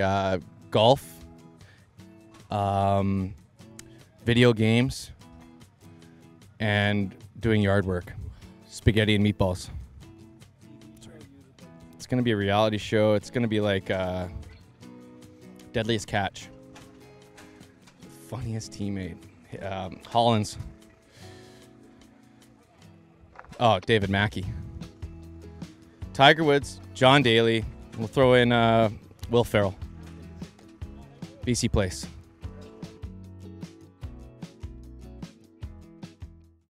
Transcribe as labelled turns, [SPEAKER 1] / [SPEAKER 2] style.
[SPEAKER 1] uh, golf, um, video games, and doing yard work, spaghetti and meatballs. It's gonna be a reality show. It's gonna be like uh, Deadliest Catch. Funniest teammate, um, Hollins. Oh, David Mackie. Tiger Woods, John Daly. We'll throw in uh, Will Ferrell. BC Place.